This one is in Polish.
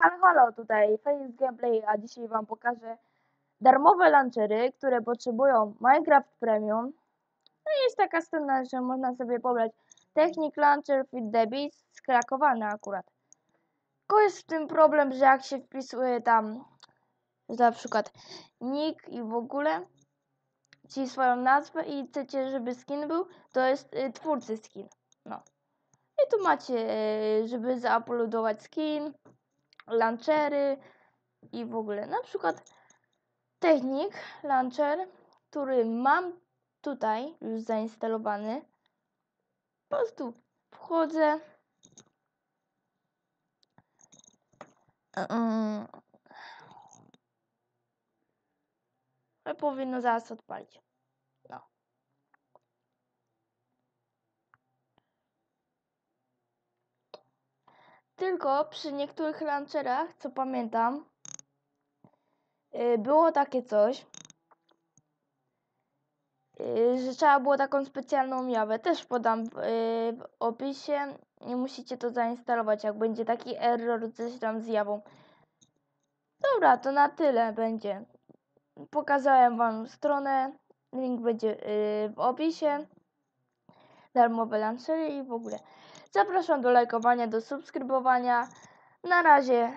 Halo, halo, tutaj Face Gameplay, a dzisiaj Wam pokażę darmowe launchery, które potrzebują Minecraft Premium. No i jest taka strona, że można sobie pobrać Technic Launcher Fit Debit, skrakowany akurat. Tylko jest w tym problem, że jak się wpisuje tam na przykład nick i w ogóle, czyli swoją nazwę i chcecie, żeby skin był, to jest y, twórcy skin. No. I tu macie, y, żeby zauploadować skin, launchery i w ogóle. Na przykład Technik Launcher, który mam tutaj już zainstalowany. Po prostu wchodzę. Ale powinno zaraz odpalić. No. Tylko przy niektórych launcherach, co pamiętam, yy, było takie coś, yy, że trzeba było taką specjalną jawę. Też podam w, yy, w opisie. Nie musicie to zainstalować, jak będzie taki error coś tam z jawą. Dobra, to na tyle będzie. Pokazałem Wam stronę. Link będzie w opisie. Darmowe launchery i w ogóle. Zapraszam do lajkowania, do subskrybowania. Na razie.